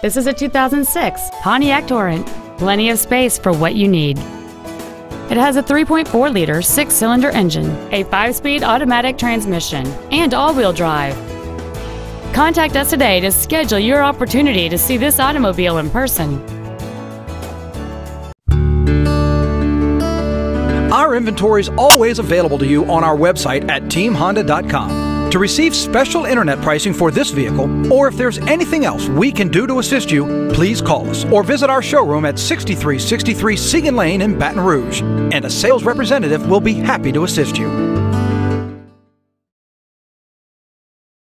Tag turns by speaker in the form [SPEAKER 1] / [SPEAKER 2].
[SPEAKER 1] This is a 2006 Pontiac Torrent. Plenty of space for what you need. It has a 3.4 liter six cylinder engine, a 5 speed automatic transmission, and all wheel drive. Contact us today to schedule your opportunity to see this automobile in person.
[SPEAKER 2] Our inventory is always available to you on our website at teamhonda.com. To receive special internet pricing for this vehicle, or if there's anything else we can do to assist you, please call us or visit our showroom at 6363 Siegen Lane in Baton Rouge, and a sales representative will be happy to assist you.